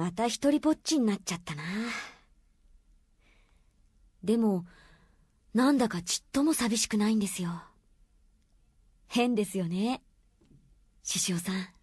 また一人ぼっちになっちゃったな。でも、なんだかちっとも寂しくないんですよ。変ですよね。獅子王さん。